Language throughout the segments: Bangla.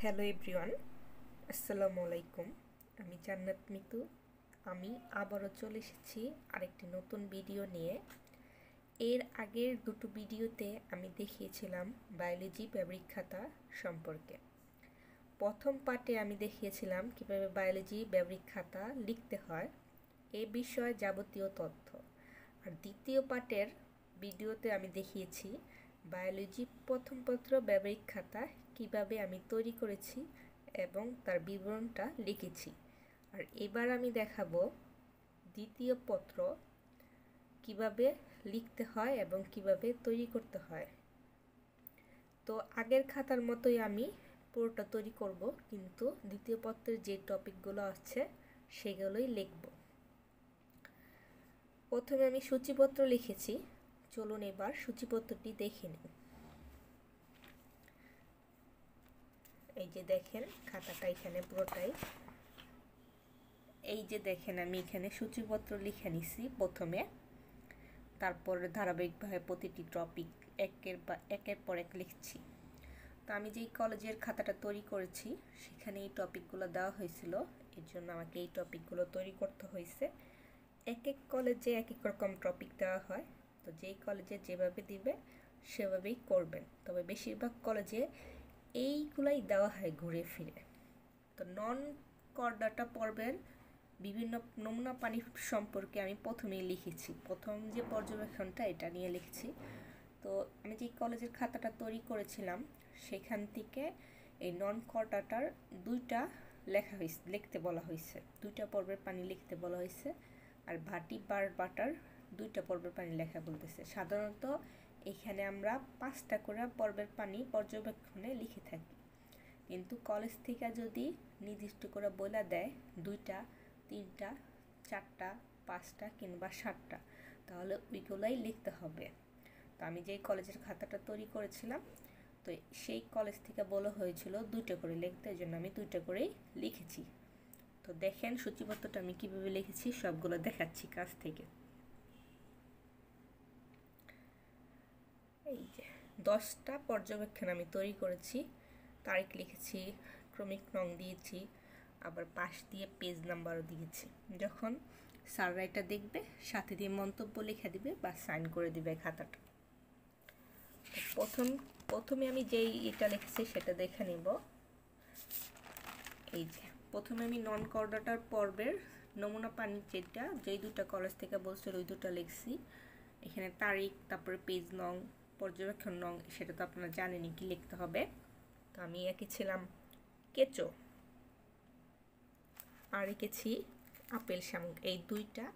হ্যালো এভরিওয়ান, আসসালামু আলাইকুম। আমি জান্নাত মিতু। আমি আবারও চলে এসেছি আরেকটি নতুন ভিডিও নিয়ে। এর আগের দুটো ভিডিওতে আমি দেখিয়েছিলাম বায়োলজি ব্যবহারিক খাতা সম্পর্কে। প্রথম পার্টে আমি দেখিয়েছিলাম কীভাবে বায়োলজি ব্যবহারিক খাতা লিখতে হয়, এ বিষয়ে যাবতীয় তথ্য। আর দ্বিতীয় পার্টের ভিডিওতে আমি দেখিয়েছি বায়োলজি প্রথম পত্র ব্যবহারিক খাতা কীভাবে আমি তৈরি করেছি এবং তার বিবরণটা লিখেছি। আর এবার আমি দেখাবো দ্বিতীয় পত্র, কীভাবে লিখতে হয় এবং কীভাবে তৈরি করতে হয়। তো আগের খাতার মতোই আমি পুরোটা তৈরি করব, কিন্তু দ্বিতীয় পত্রের যে টপিকগুলো আছে সেগুলোই লিখব। প্রথমে আমি সূচিপত্র লিখেছি। চলুন এবার সূচিপত্রটি দেখে নিই। এই যে দেখেন, খাতাটা এখানে পুরোটাই। এই যে দেখেন, আমি এখানে সূচিপত্র লিখে নিছি প্রথমে। তারপর ধারাবাহিকভাবে প্রতিটি টপিক একের বা একের পর এক লিখছি। তো আমি যেই কলেজের খাতাটা তৈরি করেছি, সেখানে এই টপিকগুলো দেওয়া হয়েছিল। এর জন্য আমাকে এই টপিকগুলো তৈরি করতে হয়েছে। এক এক কলেজে এক এক রকম টপিক দেওয়া হয়। তো যেই কলেজে যেভাবে দিবে, সেভাবেই করবেন। তবে বেশিরভাগ কলেজে এইগুলাই দেওয়া হয় ঘুরে ফিরে। তো নন করডাটা পর্বের বিভিন্ন নমুনা পানি সম্পর্কে আমি প্রথমেই লিখেছি। প্রথম যে পর্যবেক্ষণটা এটা নিয়ে লিখছি। তো আমি যে কলেজের খাতাটা তৈরি করেছিলাম, সেখান থেকে এই নন করডাটার দুইটা লেখা হয়েছে লিখতে বলা হয়েছে দুইটা পর্বের পানি লিখতে বলা হয়েছে আর ভাটি বার বাটার দুইটা পর্বের পানি লেখা বলতেছে। সাধারণত এখানে আমরা পাঁচটা করে পর্বের পানি পর্যবেক্ষণে লিখে থাকি। কিন্তু কলেজ থেকে যদি নির্দিষ্ট করে বলে দেয়, দুইটা, তিনটা, চারটা, পাঁচটা কিংবা সাতটা, তাহলে ওইগুলাই লিখতে হবে। তো আমি যেই কলেজের খাতাটা তৈরি করেছিলাম, তো সেই কলেজ থেকে বলা হয়েছিল দুইটা করে লিখতে, এই জন্য আমি দুইটা করেই লিখেছি। তো দেখেন সূচিপত্রটা আমি কীভাবে লিখেছি, সবগুলো দেখাচ্ছি কাছ থেকে এই যে দশটা পর্যবেক্ষণ আমি তৈরি করেছি। তারিখ লিখেছি, ক্রমিক রং দিয়েছি, আবার পাশ দিয়ে পেজ নাম্বারও দিয়েছি। যখন স্যাররা এটা দেখবে, সাথে দিয়ে মন্তব্য লিখে দিবে বা সাইন করে দিবে খাতাটা। প্রথম, প্রথমে আমি যেই এটা লিখেছি সেটা দেখে নিব। এই যে, প্রথমে আমি নন কর্ডাটার পর্বের নমুনা পানি যেটা, যেই দুটা কলেজ থেকে বলছিল ওই দুটা লিখছি। এখানে তারিখ, তারপরে পেজ নং পর্যবেক্ষণ নং সেটা তো আপনারা জানেনই কি লিখতে হবে। তো আমি এঁকেছিলাম কেঁচো। আর এঁকেছি আপেল শামুক। এই দুইটা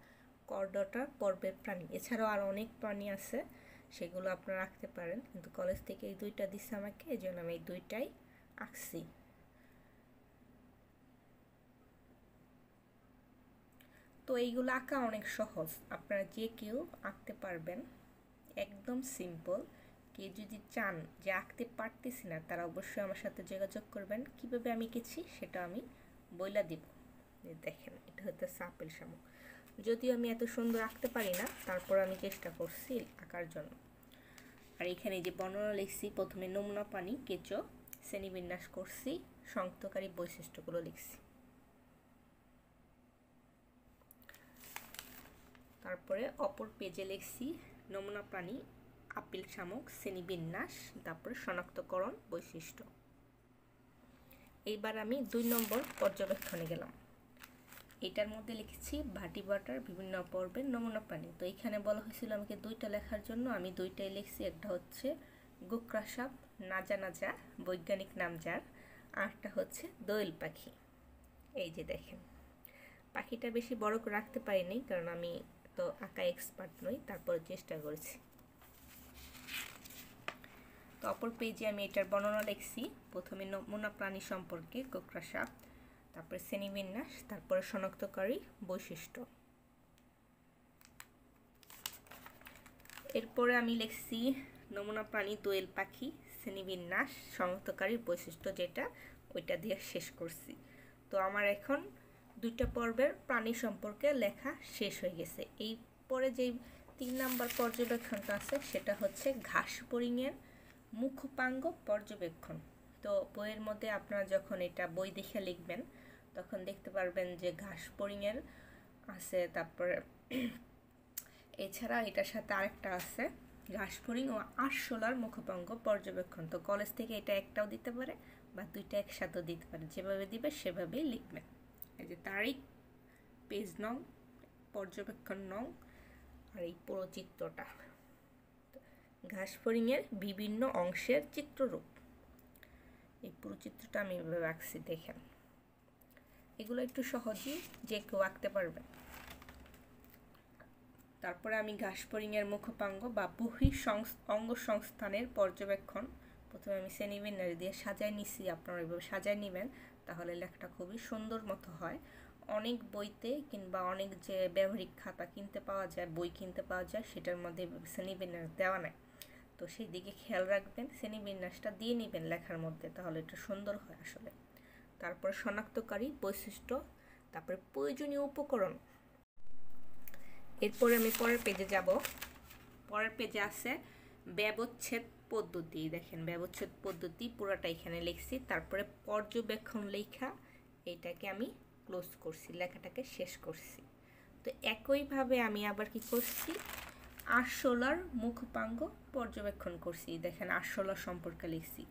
করডটার পর্বের প্রাণী। এছাড়াও আর অনেক প্রাণী আছে, সেগুলো আপনারা রাখতে পারেন। কিন্তু কলেজ থেকে এই দুইটা দিচ্ছে আমাকে, এই জন্য আমি এই দুইটাই আঁকছি। তো এইগুলো আঁকা অনেক সহজ। আপনারা যে কেউ আঁকতে পারবেন। একদম সিম্পল কে যদি চান যে আঁকতে পারতেছি না, তারা অবশ্যই আমার সাথে যোগাযোগ করবেন। কীভাবে আমি এঁকেছি সেটা আমি বইলা দিব। দেখেন, এটা হচ্ছে আপেল শামুক। যদিও আমি এত সুন্দর আঁকতে পারি না, তারপর আমি চেষ্টা করছি আঁকার জন্য। আর এখানে যে বর্ণনা লিখছি, প্রথমে নমুনা পানি, কেঁচো, শ্রেণীবিন্যাস করছি সংযুক্তকারী বৈশিষ্ট্যগুলো লিখছি। তারপরে অপর পেজে লিখছি নমুনা প্রাণী আপেল শামুক, শ্রেণীবিন্যাস, তারপরে শনাক্তকরণ বৈশিষ্ট্য। এইবার আমি দুই নম্বর পর্যবেক্ষণে গেলাম। এটার মধ্যে লিখেছি, ভাটি বাটার বিভিন্ন পর্বের নমুনা প্রাণী তো এখানে বলা হয়েছিল আমাকে দুইটা লেখার জন্য। আমি দুইটাই লিখছি, একটা হচ্ছে গোকরা সাপ নাজা নাজা বৈজ্ঞানিক নাম যার আরটা হচ্ছে দোয়েল পাখি। এই যে দেখেন। পাখিটা বেশি বড় রাখতে পারিনি, কারণ আমি আঁকা এক্সপার্ট নই, তারপর চেষ্টা করেছি। তো অপর পেজে আমি এটার বর্ণনা লিখছি। প্রথমে নমুনা প্রাণী সম্পর্কে গোকরা সাপ, তারপরে শ্রেণীবিন্যাস, তারপরে শনাক্তকারী বৈশিষ্ট্য। এরপরে আমি লিখছি, নমুনা প্রাণী দোয়েল পাখি, শ্রেণীবিন্যাস, শনাক্তকারী বৈশিষ্ট্য যেটা, ওইটা দিয়ে শেষ করছি। তো আমার এখন দুইটা পর্বের প্রাণী সম্পর্কে লেখা শেষ হয়ে গেছে। এই পরে যেই তিন নাম্বার পর্যবেক্ষণটা আছে, সেটা হচ্ছে ঘাস পরিঙের মুখপাঙ্গ পর্যবেক্ষণ। তো বইয়ের মধ্যে আপনারা যখন এটা বই দেখে লিখবেন, তখন দেখতে পারবেন যে ঘাস বোরিংয়ের আছে, তারপরে এছাড়া এটার সাথে আরেকটা আছে, ঘাস বোরিং ও আরশোলার মুখপাঙ্গ পর্যবেক্ষণ। তো কলেজ থেকে এটা একটাও দিতে পারে বা দুইটা একসাথেও দিতে পারে। যেভাবে দিবে সেভাবেই লিখবেন। এই যে তারিখ পেজ নং, পর্যবেক্ষণ নং, আর এই পুরো চিত্রটা। ঘাস ফড়িংয়ের বিভিন্ন অংশের চিত্ররূপ। এই পুরো চিত্রটা আমি এভাবে আঁকছি, দেখেন। এগুলো একটু সহজেই যে কেউ আঁকতে পারবেন তারপরে আমি ঘাসপরিংয়ের মুখপাঙ্গ বা বহি অঙ্গ সংস্থানের পর্যবেক্ষণ প্রথমে আমি শ্রেণীবিন্যাস দিয়ে সাজায় নিছি, আপনারা এভাবে সাজায় নেবেন। তাহলে লেখাটা খুবই সুন্দর মতো হয়। অনেক বইতে কিংবা অনেক যে ব্যবহারিক খাতা কিনতে পাওয়া যায়, বই কিনতে পাওয়া যায়, সেটার মধ্যে শ্রেণীবিন্যাস দেওয়া নাই। তো সেই দিকে খেয়াল রাখবেন শ্রেণীবিন্যাসটা দিয়ে নেবেন লেখার মধ্যে, তাহলে এটা সুন্দর হয় আসলে। তারপর শনাক্তকারী বৈশিষ্ট্য, তারপরে প্রয়োজনীয় উপকরণ। এরপরে আমি পরের পেজে যাব। পরের পেজে আছে ব্যবচ্ছেদ পদ্ধতি, দেখেন ব্যবচ্ছেদ পদ্ধতি পুরোটা এখানে লিখছি। তারপরে পর্যবেক্ষণ লেখা, এটাকে আমি ক্লোজ করছি, লেখাটাকে শেষ করছি। তো একইভাবে আমি আবার কি করছি? আরশোলার মুখপাঙ্গ পর্যবেক্ষণ করছি। দেখেন আরশোলার সম্পর্কে লিখছি।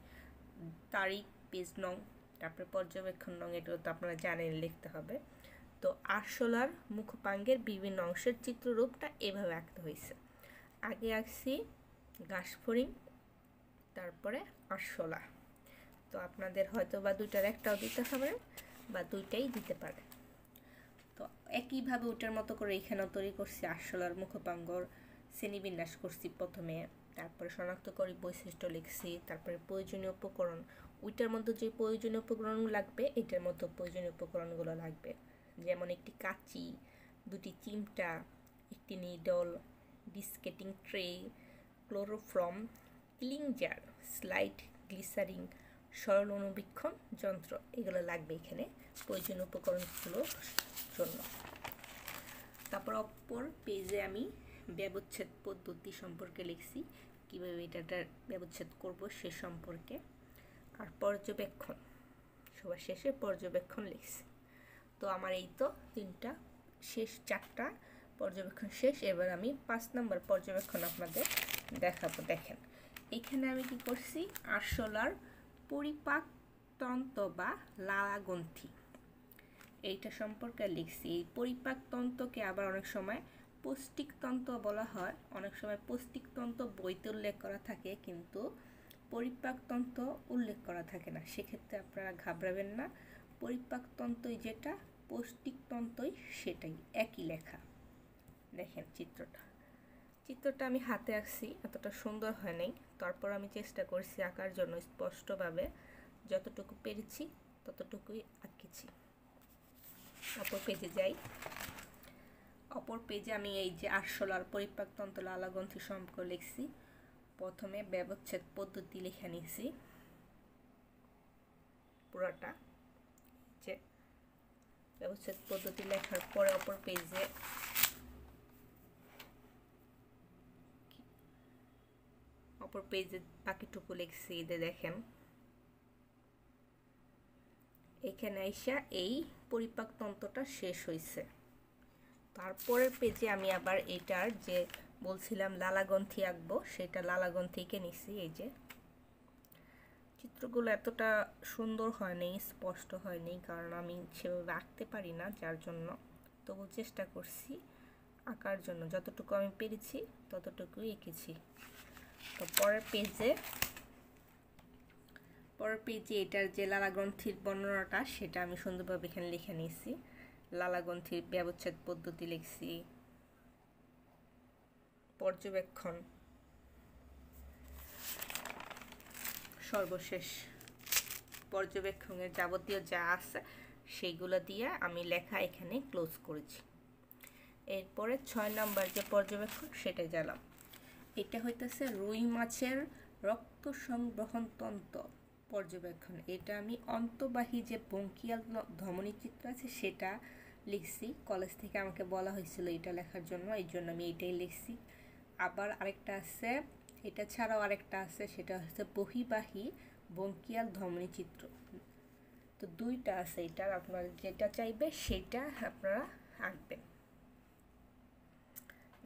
তারিখ, পেজ নং, তারপরে পর্যবেক্ষণ নং এটা তো আপনারা জানেন, লিখতে হবে। তো আরশোলার মুখপাঙ্গের বিভিন্ন অংশের চিত্ররূপটা এভাবে আঁকতে হয়েছে। আগে আঁকছি ঘাসফড়িং তারপরে আরশোলা। তো আপনাদের হয়তো বা দুইটার একটাও দিতে হবে বা দুইটাই দিতে পারে। তো একইভাবে ওটার মতো করে এখানেও তৈরি করছি আরশোলার মুখপাঙ্গর, শ্রেণীবিন্যাস করছি প্রথমে, তারপরে শনাক্ত করি, বৈশিষ্ট্য লিখছি, তারপরে প্রয়োজনীয় উপকরণ। ওইটার মধ্যে যে প্রয়োজনীয় উপকরণ লাগবে, এটার মতো প্রয়োজনীয় উপকরণগুলো লাগবে। যেমন একটি কাঁচি, দুটি চিমটা, একটি নিডল, ডিসকেটিং ট্রে, ক্লোরোফ্রম ক্লিংজার স্লাইড, গ্লিসারিং, সরল অনুবীক্ষণ যন্ত্র, এগুলো লাগবে এখানে প্রয়োজনীয় উপকরণগুলোর জন্য। তারপর অপর পেজে আমি ব্যবচ্ছেদ পদ্ধতি সম্পর্কে লিখছি, কীভাবে এটাটার ব্যবচ্ছেদ করব সে সম্পর্কে। আর পর্যবেক্ষণ, সবার শেষে পর্যবেক্ষণ লিখছি। তো আমার এই তো তিনটা, শেষ চারটা, পর্যবেক্ষণ শেষ, এবার আমি পাঁচ নম্বর পর্যবেক্ষণ আপনাদের দেখাবো, দেখেন। এখানে আমি কি করছি? আরশোলার পরিপাক তন্ত্র বা লালাগ্রন্থি এইটা সম্পর্কে লিখছি। এই পরিপাক তন্ত্রকে আবার অনেক সময় পৌষ্টিকতন্ত্র বলা হয়। অনেক সময় পৌষ্টিকতন্ত্র বইতে উল্লেখ করা থাকে, কিন্তু পরিপাকতন্ত্র উল্লেখ করা থাকে না। সেক্ষেত্রে আপনারা ঘাবড়াবেন না। পরিপাকতন্ত্রই যেটা, পৌষ্টিকতন্ত্রই সেটাই। একই লেখা। দেখেন চিত্রটা। চিত্রটা আমি হাতে আঁকছি, এতটা সুন্দর হয় নাই। তারপর আমি চেষ্টা করছি আঁকার জন্য স্পষ্টভাবে। যতটুকু পেরেছি, ততটুকুই আঁকেছি। অপর পেজে যাই। অপর পেজে আমি এই যে আরশোলার পরিপাকতন্ত্র লালাগ্রন্থি সম্পর্কে লিখছি। প্রথমে ব্যবচ্ছেদ পদ্ধতি লিখে নিয়েছি পুরোটা। যে ব্যবচ্ছেদ পদ্ধতি লেখার পরে অপর পেজে অপর পেজে বাকিটুকু লিখছি এদের দেখেন। এখানে আইসা এই পরিপাকতন্ত্রটা শেষ হয়েছে তারপরের পেজে আমি আবার এটার যে বলছিলাম লালাগ্রন্থি আঁকবো, সেটা লালাগ্রন্থিকে নিছি, এই যে। চিত্রগুলো এতটা সুন্দর হয়নি, স্পষ্ট হয়নি, কারণ আমি সেভাবে আঁকতে পারি না, যার জন্য। তবু চেষ্টা করছি আঁকার জন্য। যতটুকু আমি পেরেছি, ততটুকুই এঁকেছি। তো পরের পেজে পরের পেজে এটার যে লালাগ্রন্থির বর্ণনাটা, সেটা আমি সুন্দরভাবে এখানে লিখে নিয়েছি। লালাগ্রন্থির ব্যবচ্ছেদ পদ্ধতি লিখছি। পর্যবেক্ষণ। সর্বশেষ। পর্যবেক্ষণের যাবতীয় যা আছে সেইগুলো দিয়ে আমি লেখা এখানে ক্লোজ করেছি। এরপরে ছয় নম্বর যে পর্যবেক্ষণ সেটা জ্বালাম এটা হইতেছে রুই মাছের রক্ত সংগ্রহণ তন্ত্র পর্যবেক্ষণ। এটা আমি অন্তবাহী যে বঙ্কিয়াল ধমনী চিত্র আছে, সেটা লিখছি। কলেজ থেকে আমাকে বলা হয়েছিল এটা লেখার জন্য, এই জন্য আমি এটাই লিখছি। আবার আরেকটা আছে, এটা ছাড়াও আরেকটা আছে, সেটা হচ্ছে বহিবাহী বঙ্কিয়াল ধমনী চিত্র। তো দুইটা আছে এটার, আপনারা যেটা চাইবে সেটা আপনারা আঁকবেন।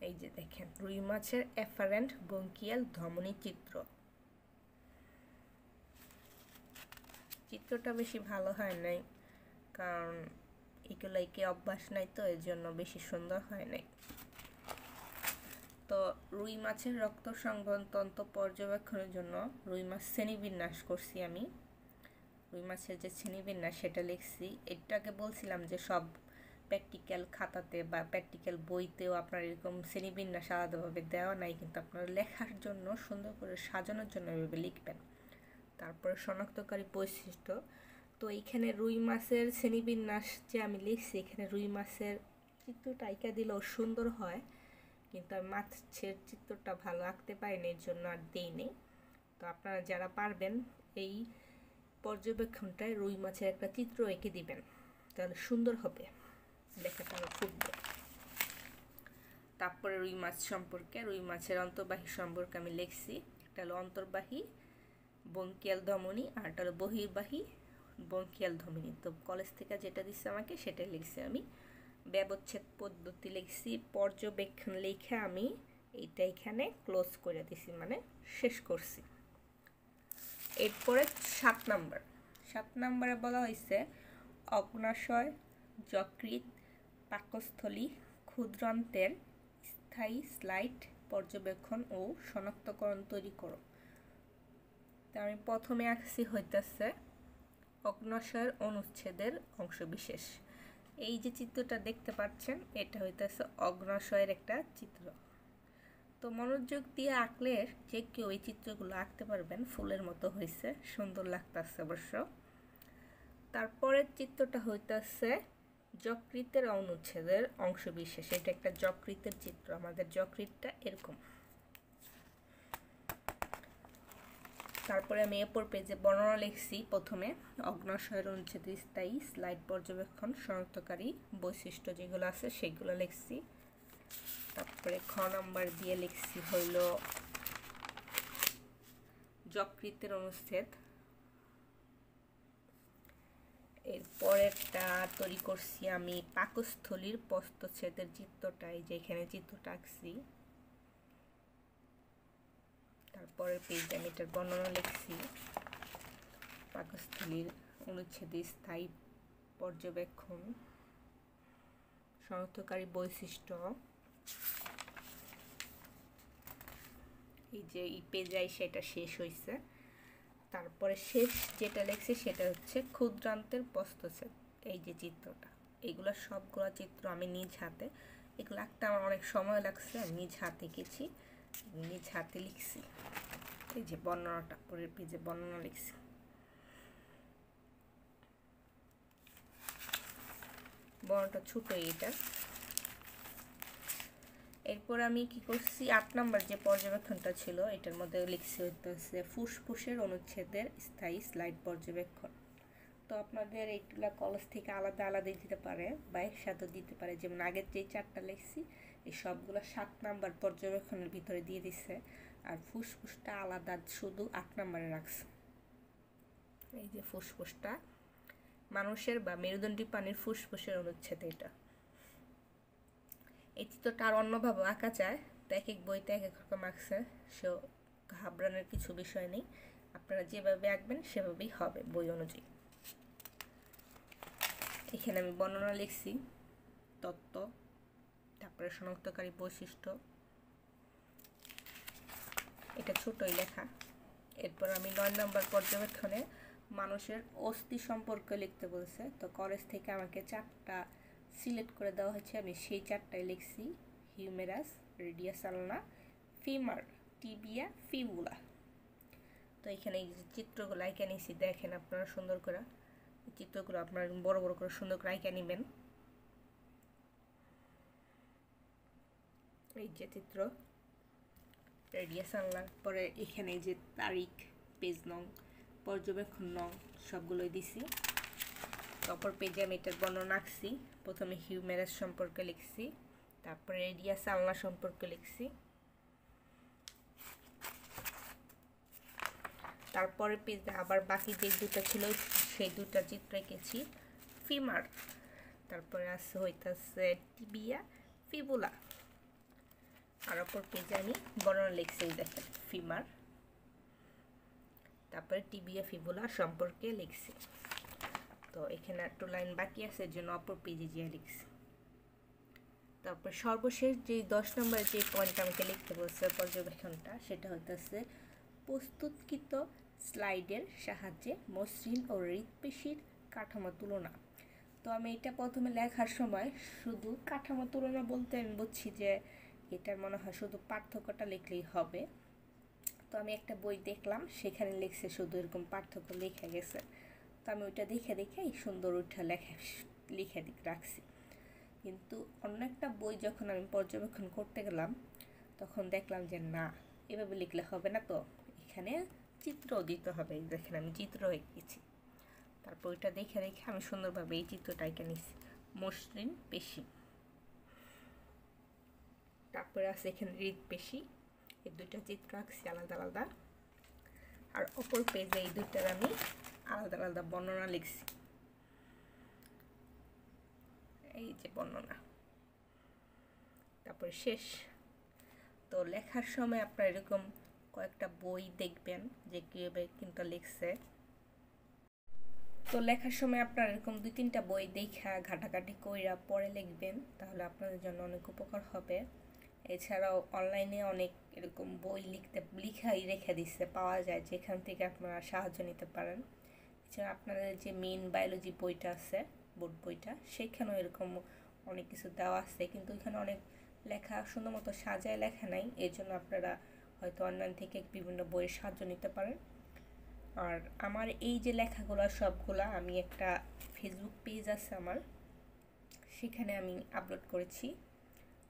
এই যে দেখেন, রুই মাছের এফারেন্ট বঙ্কিয়াল ধমনী চিত্র। চিত্রটা বেশি ভালো হয় নাই, কারণ একে অভ্যাস নাই তো এর জন্য বেশি সুন্দর হয় নাই। তো রুই মাছের রক্ত সংবহনতন্ত্র পর্যবেক্ষণের জন্য রুই মাছ শ্রেণীবিন্যাস করছি আমি। রুই মাছের যে শ্রেণীবিন্যাস, সেটা লিখছি। এটাকে বলছিলাম যে সব প্র্যাকটিক্যাল খাতাতে বা প্র্যাকটিক্যাল বইতেও আপনার এরকম শ্রেণীবিন্যাস আলাদাভাবে দেওয়া নাই, কিন্তু আপনার লেখার জন্য সুন্দর করে সাজানোর জন্য এভাবে লিখবেন। তারপরে শনাক্তকারী বৈশিষ্ট্য, তো এইখানে রুই মাছের শ্রেণীবিন্যাস যে আমি লিখছি, এখানে রুই মাছের চিত্রটা আইকা দিলেও সুন্দর হয়, কিন্তু আমি মাছের চিত্রটা ভালো আঁকতে পারিনি, এর জন্য আর দিইনি। তো আপনারা যারা পারবেন, এই পর্যবেক্ষণটায় রুই মাছের একটা চিত্র এঁকে দিবেন, তাহলে সুন্দর হবে। লেখাটা ফুটবে তারপরে রুই মাছ সম্পর্কে, রুই মাছের অন্তর্বাহী সম্পর্কে আমি লিখছি। একটা হলো অন্তর্বাহী, বঙ্কিয়াল ধমনী, আর একটা হলো বহির্বাহী, বঙ্কিয়াল ধমনী। তো কলেজ থেকে যেটা দিচ্ছে আমাকে, সেটাই লিখছি আমি। ব্যবচ্ছেদ পদ্ধতি লিখছি। পর্যবেক্ষণ লিখে আমি এইটা এখানে ক্লোজ করে দিছি মানে শেষ করছি। এরপরে সাত নাম্বার। সাত নাম্বারে বলা হয়েছে অগ্নাশয় যকৃত পাকস্থলী ক্ষুদ্রান্তের স্থায়ী স্লাইড পর্যবেক্ষণ ও শনাক্তকরণ তৈরি করো। তা আমি প্রথমে আঁকছি হইতেছে অগ্নাশয়ের অনুচ্ছেদের অংশবিশেষ। এই যে চিত্রটা দেখতে পাচ্ছেন, এটা হইতেছে অগ্নাশয়ের একটা চিত্র। তো মনোযোগ দিয়ে আঁকলে যে কেউ এই চিত্রগুলো আঁকতে পারবেন, ফুলের মতো হয়েছে সুন্দর লাগতেছে অবশ্য। তারপরের চিত্রটা হইতেছে যকৃতের অনুচ্ছেদের অংশবিশেষ। এটা একটা যকৃতের চিত্র, আমাদের যকৃতটা এরকম। তারপরে আমি এরপর পেজে বর্ণনা লিখছি প্রথমে। অগ্নাশয়ের অনুচ্ছেদ স্থায়ী, স্লাইড পর্যবেক্ষণ, শনাক্তকারী বৈশিষ্ট্য যেগুলো আছে সেগুলো লিখছি। তারপরে খ নাম্বার দিয়ে লিখছি হইল যকৃতের অনুচ্ছেদ। এরপরেরটা তৈরি করছি আমি পাকস্থলীর প্রস্তচ্ছেদের চিত্রটাই, যেখানে চিত্রটা আঁকছি তারপরের পেজে আমি এটার বর্ণনা লিখছি। পাকস্থলীর অনুচ্ছেদে স্থায়ী পর্যবেক্ষণ, শনাক্তকারী বৈশিষ্ট্য। এই যে এই পেজাই সেটা শেষ হয়েছে তারপরে শেষ যেটা লিখছি সেটা হচ্ছে ক্ষুদ্রান্তের প্রস্তচ্ছেদ এই যে চিত্রটা, এগুলো সবগুলো চিত্র আমি নিজ হাতে, এগুলো একটা আমার অনেক সময় লাগছে, আমি নিজ হাতে এঁকেছি নিজ হাতে লিখছি। এই যে বর্ণনাটা পরের পেজে বর্ণনা লিখছি। বর্ণটা ছোট এটা এরপর আমি কি করছি? আট নাম্বার যে পর্যবেক্ষণটা ছিল, এটার মধ্যে লিখছি হচ্ছে ফুসফুসের অনুচ্ছেদের স্থায়ী স্লাইড পর্যবেক্ষণ। তো আপনাদের এইগুলা কলেজ থেকে আলাদা আলাদা দিতে পারে বা একসাথে দিতে পারে। যেমন আগের যে চারটা লিখছি, এই সবগুলো সাত নাম্বার পর্যবেক্ষণের ভিতরে দিয়ে দিচ্ছে আর ফুসফুসটা আলাদা, শুধু আট নাম্বারে রাখছে। এই যে ফুসফুসটা, মানুষের বা মেরুদণ্ডী প্রাণীর ফুসফুসের অনুচ্ছেদ এটা। এই চিত্রটা আর অন্যভাবে আঁকা যায়, তো এক এক বইতে এক এক রকম আঁকছে, সে ঘাবড়ানোর কিছু বিষয় নেই। আপনারা যেভাবে আঁকবেন, সেভাবেই হবে বই অনুযায়ী। এখানে আমি বর্ণনা লিখছি। তত্ত্ব, তারপরে শনাক্তকারী বৈশিষ্ট্য। এটা ছোটই লেখা। এরপর আমি নয় নম্বর পর্যবেক্ষণে মানুষের অস্থি সম্পর্কে লিখতে বলছে। তো কলেজ থেকে আমাকে চারটা সিলেক্ট করে দেওয়া হয়েছে আমি সেই চারটায় লিখছি। Humerus radius ulna femur, tibia, fibula. তো এখানে এই যে চিত্রগুলো আইকা নিয়েছি দেখেন আপনারা সুন্দর করে। চিত্রগুলো আপনারা বড় বড় করে সুন্দর করে আইকা নেবেন। এই যে চিত্র রেডিয়াস আনলার পরে এখানে যে তারিখ, পেজ নং, পর্যবেক্ষণ নং, সবগুলোই দিছি। তারপর পেজে আমি এটার বর্ণনা আঁকছি। প্রথমে হিউমেরাস সম্পর্কে লিখছি, তারপরে রেডিয়াস আলনা সম্পর্কে লিখছি। তারপরে পেজে আবার বাকি যে দুটো ছিল, সেই দুটা চিত্র এঁকেছি। ফিমার তারপরে আছে হইতাছে টিবিয়া ফিবুলা আর অপর পেজে আমি বর্ণনা লিখছি, দেখেন ফিমার তারপরে টিবিয়া ফিবুলা সম্পর্কে লিখছি। তো এখানে একটু লাইন বাকি আছে জন্য অপর পেজে গিয়ে লিখছি। তারপর সর্বশেষ যে দশ নম্বরের যে পয়েন্ট আমাকে লিখতে বলছে পর্যবেক্ষণটা, সেটা হইতেছে, প্রস্তুতকৃত স্লাইডের সাহায্যে মসৃণ ও হৃৎপেশির কাঠামো তুলনা। তো আমি এটা প্রথমে লেখার সময় শুধু কাঠামো তুলনা বলতে আমি বুঝছি যে এটার মনে হয় শুধু পার্থক্যটা লিখলেই হবে। তো আমি একটা বই দেখলাম, সেখানে লিখছে শুধু এরকম পার্থক্য লেখা গেছে। তো আমি ওইটা দেখে দেখে সুন্দর ওইটা লেখা, লিখে রাখছি। কিন্তু অন্য একটা বই যখন আমি পর্যবেক্ষণ করতে গেলাম, তখন দেখলাম যে না, এভাবে লিখলে হবে না তো। এখানে চিত্রও দিতে হবে দেখেন আমি চিত্র এঁকেছি। তারপর ওইটা দেখে দেখে আমি সুন্দরভাবে এই চিত্রটা এঁকে নিচ্ছি মসৃণ পেশি। তারপরে আছে এখানে হৃদ পেশি। এই দুইটা চিত্র আঁকছি আলাদা আলাদা। আর অপর পেজে এই দুইটার আমি আলাদা আলাদা বর্ণনা লিখছি। এই যে বর্ণনা। তারপরে শেষ। তো লেখার সময় আপনার এরকম কয়েকটা বই দেখবেন যে কীভাবে কিন্তু লিখছে। তো লেখার সময় আপনার এরকম দুই তিনটা বই দেখা ঘাটাঘাটি কইরা পরে লিখবেন, তাহলে আপনাদের জন্য অনেক উপকার হবে। এছাড়াও অনলাইনে অনেক এরকম বই লিখতে, লিখাই রেখে দিচ্ছে পাওয়া যায়, যেখান থেকে আপনারা সাহায্য নিতে পারেন। এছাড়া আপনাদের যে মেন বায়োলজি বইটা আছে বোর্ড বইটা, সেখানেও এরকম অনেক কিছু দেওয়া আছে। কিন্তু এখানে অনেক লেখা সুন্দর মতো সাজায় লেখা নাই এর জন্য আপনারা হয়তো অনলাইন থেকে বিভিন্ন বইয়ের সাহায্য নিতে পারেন। আর আমার এই যে লেখাগুলো সবগুলা আমি একটা ফেসবুক পেজ আছে আমার, সেখানে আমি আপলোড করেছি।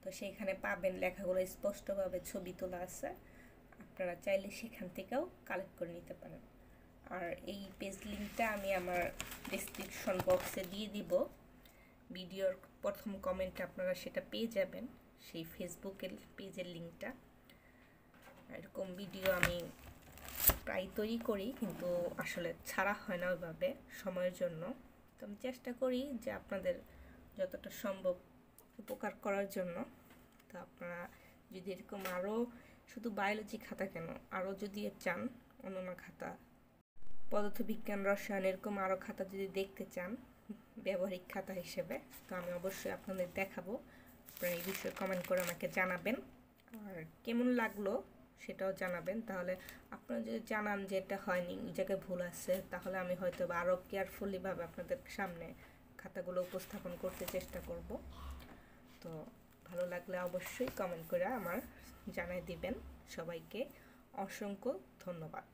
তো সেইখানে পাবেন লেখাগুলো, স্পষ্টভাবে ছবি তোলা আছে। আপনারা চাইলে সেখান থেকেও কালেক্ট করে নিতে পারেন। আর এই পেজ লিঙ্কটা আমি আমার ডিসক্রিপশন বক্সে দিয়ে দিব। ভিডিওর প্রথম কমেন্টে আপনারা সেটা পেয়ে যাবেন, সেই ফেসবুকের পেজের লিঙ্কটা এরকম ভিডিও আমি প্রায় তৈরি করি, কিন্তু আসলে ছাড়া হয় না ওইভাবে সময়ের জন্য। তো আমি চেষ্টা করি যে আপনাদের যতটা সম্ভব উপকার করার জন্য। তো আপনারা যদি এরকম আরও শুধু বায়োলজি খাতা কেন আরও যদি চান অন্যান্য খাতা পদার্থবিজ্ঞান রসায়ন এরকম আরও খাতা যদি দেখতে চান, ব্যবহারিক খাতা হিসেবে, তো আমি অবশ্যই আপনাদের দেখাবো। আপনারা এই বিষয়ে কমেন্ট করে আমাকে জানাবেন। আর কেমন লাগল সেটাও জানাবেন। তাহলে আপনারা যদি জানান যে এটা হয়নি জায়গায় ভুল আছে, তাহলে আমি হয়তো আরও কেয়ারফুলিভাবে আপনাদের সামনে খাতাগুলো উপস্থাপন করতে চেষ্টা করব। তো ভালো লাগলে অবশ্যই কমেন্ট করে আমার জানাই দিবেন। সবাইকে অসংখ্য ধন্যবাদ।